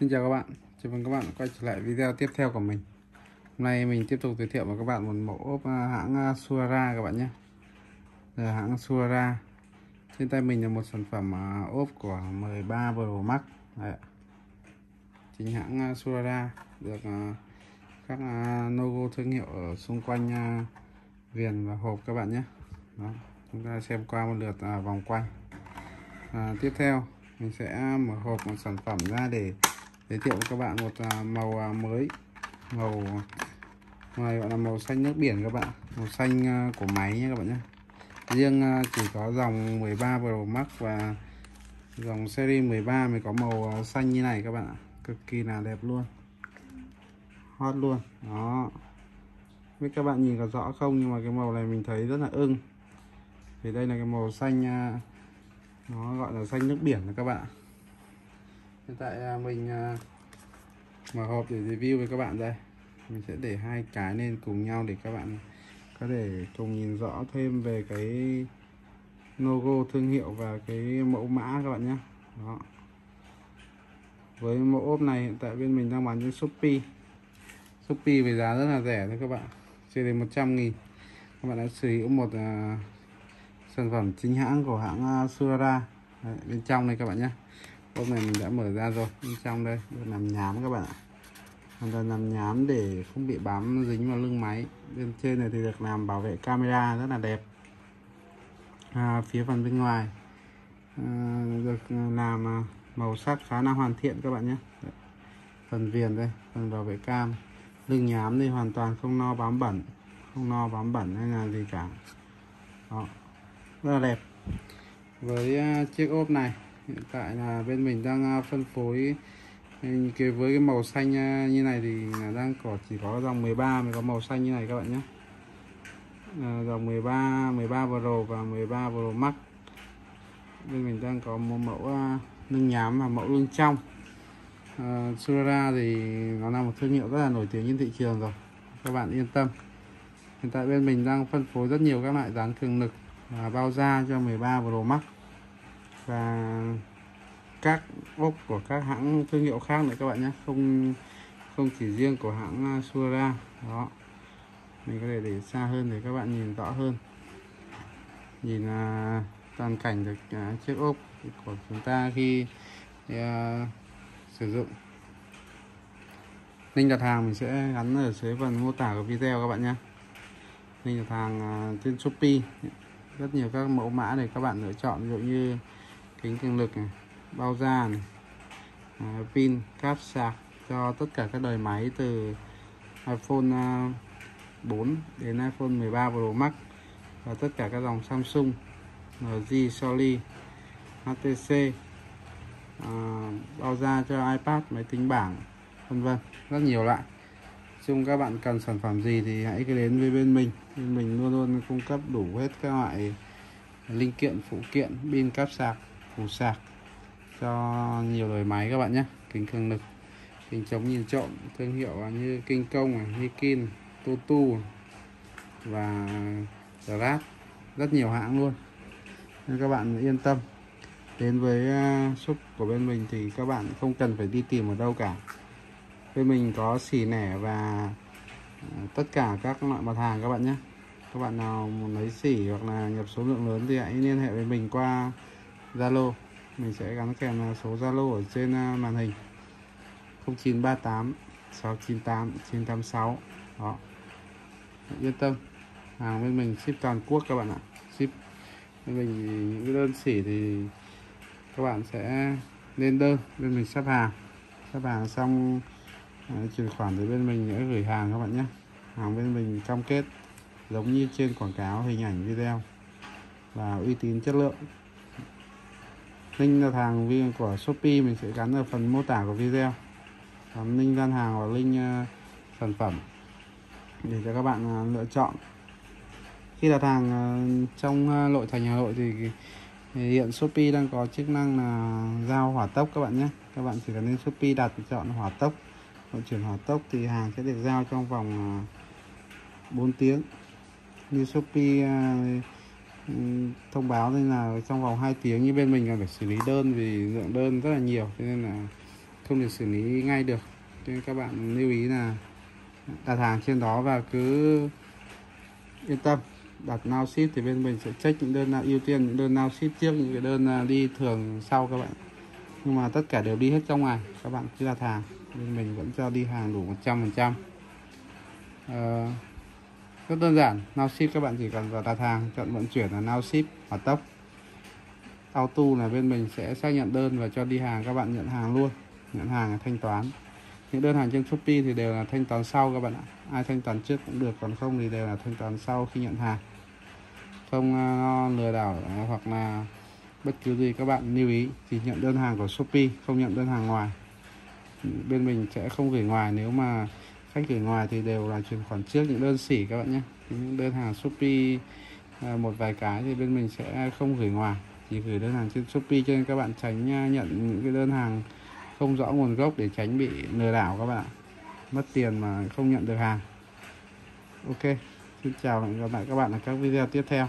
Xin chào các bạn, chào mừng các bạn quay trở lại video tiếp theo của mình. Hôm nay mình tiếp tục giới thiệu với các bạn một mẫu ốp hãng à, Suara các bạn nhé. Là hãng Suara. Trên tay mình là một sản phẩm à, ốp của 13 Pro Max. Đấy. Chính hãng Suara được các logo thương hiệu ở xung quanh viền và hộp các bạn nhé. Đó. Chúng ta xem qua một lượt vòng quanh. À, Tiếp theo mình sẽ mở hộp một sản phẩm ra để giới thiệu với các bạn một à, màu à, mới. À, màu này gọi là màu xanh nước biển các bạn. Màu xanh của máy nhé các bạn nhé riêng chỉ có dòng 13 Pro Max và dòng series 13 mới có màu xanh như này các bạn ạ. Cực kỳ là đẹp luôn. Hot luôn. Đó. Biết các bạn nhìn có rõ không, nhưng mà cái màu này mình thấy rất là ưng. Thì đây là cái màu xanh nó gọi là xanh nước biển các bạn hiện tại à, mình à, mở hộp để review với các bạn đây. Mình sẽ để hai cái lên cùng nhau để các bạn có thể cùng nhìn rõ thêm về cái logo thương hiệu và cái mẫu mã các bạn nhé. Đó. Với mẫu ốp này hiện tại bên mình đang bán trên Shopee. Shopee với giá rất là rẻ thôi các bạn. Chưa đến 100 nghìn. Các bạn đã sở hữu một uh, sản phẩm chính hãng của hãng uh, Suara. Đấy, bên trong này các bạn nhé ốp này mình đã mở ra rồi bên trong đây được làm nhám các bạn ạ. Hoàn toàn làm nhám để không bị bám dính vào lưng máy. Bên trên này thì được làm bảo vệ camera rất là đẹp. À, phía phần bên ngoài à, được làm à, màu sắc khá là hoàn thiện các bạn nhé. Phần viền đây phần bảo vệ cam. Lưng nhám thì hoàn toàn không no bám bẩn không no bám bẩn hay là gì cả. Đó rất là đẹp. Với à, chiếc ốp này hiện tại là bên mình đang à, phân phối ừ, cái với cái màu xanh à, như này thì là đang có chỉ có dòng 13 mới có màu xanh như này các bạn nhé. À, dòng 13 13 Pro và 13 Pro Max. Bên mình đang có một mẫu à, lưng nhám và mẫu lưng trong. À, Surara thì nó là một thương hiệu rất là nổi tiếng trên thị trường rồi các bạn yên tâm. Hiện tại bên mình đang phân phối rất nhiều các loại dán cường lực và bao da cho 13 Pro Max và các ốp của các hãng thương hiệu khác nữa các bạn nhé. Không không chỉ riêng của hãng à, Sura đó. Mình có thể để xa hơn để các bạn nhìn rõ hơn. Nhìn uh, toàn cảnh được uh, chiếc ốp của chúng ta khi uh, sử dụng. Link đặt hàng mình sẽ gắn ở dưới phần mô tả của video các bạn nhé. Link đặt hàng uh, trên Shopee. Rất nhiều các mẫu mã để các bạn lựa chọn ví dụ như kính cường lực này bao da này à, pin cáp sạc cho tất cả các đời máy từ iPhone à, 4 đến iPhone 13 Pro Max và tất cả các dòng Samsung à, LG Sony HTC à, bao da cho iPad máy tính bảng vân vân. Rất nhiều loại. Chung các bạn cần sản phẩm gì thì hãy cứ đến với bên mình. Bên mình luôn luôn cung cấp đủ hết các loại linh kiện phụ kiện pin cáp sạc củ sạc. Cho nhiều đời máy các bạn nhé. Kính cường lực. Kính chống nhìn trộm. Thương hiệu như kinh công này Nikin Tutu và Grab. Rất nhiều hãng luôn. Nên các bạn yên tâm. Đến với ờ, shop của bên mình thì các bạn không cần phải đi tìm ở đâu cả. Bên mình có xỉ nẻ và ờ, tất cả các loại mặt hàng các bạn nhé. Các bạn nào muốn lấy xỉ hoặc là nhập số lượng lớn thì hãy liên hệ với mình qua Zalo. Mình sẽ gắn kèm à, số Zalo ở trên à, màn hình. 0938 698 986 đó. Yên tâm. Hàng bên mình ship toàn quốc các bạn ạ. Ship. Bên mình những cái đơn xỉ thì các bạn sẽ lên đơn. Bên mình sắp hàng. Sắp hàng xong à, chuyển khoản tới bên mình sẽ gửi hàng các bạn nhé. Hàng bên mình cam kết giống như trên quảng cáo hình ảnh video và uy tín chất lượng link đặt hàng viên của Shopee mình sẽ gắn ở phần mô tả của video. Còn link gian hàng và link ờ, sản phẩm. Để cho các bạn ờ, lựa chọn. Khi đặt hàng ờ, trong nội thành Hà Nội thì, hiện Shopee đang có chức năng là giao hỏa tốc các bạn nhé. Các bạn chỉ cần lên Shopee đặt chọn hỏa tốc vận chuyển hỏa tốc thì hàng sẽ được giao trong vòng 4 tiếng. Như Shopee Ừ, thông báo nên là trong vòng 2 tiếng như bên mình là phải xử lý đơn vì lượng đơn rất là nhiều cho nên là không thể xử lý ngay được. Cho nên các bạn lưu ý là đặt hàng trên đó và cứ yên tâm. Đặt now ship thì bên mình sẽ check những đơn nào, ưu tiên những đơn now ship trước, những cái đơn à, đi thường sau các bạn. Nhưng mà tất cả đều đi hết trong ngày, các bạn cứ đặt hàng. Bên mình vẫn cho đi hàng đủ 100 phần trăm. Ờ, rất đơn giản now ship các bạn chỉ cần vào đặt hàng chọn vận chuyển là now ship hỏa tốc. Auto là bên mình sẽ xác nhận đơn và cho đi hàng các bạn nhận hàng luôn. Nhận hàng là thanh toán. Những đơn hàng trên Shopee thì đều là thanh toán sau các bạn ạ. Ai thanh toán trước cũng được còn không thì đều là thanh toán sau khi nhận hàng. Không uh, lừa đảo ờ, hoặc là bất cứ gì các bạn lưu ý chỉ nhận đơn hàng của Shopee không nhận đơn hàng ngoài. Bên mình sẽ không gửi ngoài nếu mà khách gửi ngoài thì đều là chuyển khoản trước những đơn xỉ các bạn nhé. Những đơn hàng Shopee à, một vài cái thì bên mình sẽ không gửi ngoài. Chỉ gửi đơn hàng trên Shopee cho nên các bạn tránh à, nhận những cái đơn hàng không rõ nguồn gốc để tránh bị lừa đảo các bạn ạ. Mất tiền mà không nhận được hàng. Ok, xin chào và hẹn gặp lại các bạn ở các video tiếp theo.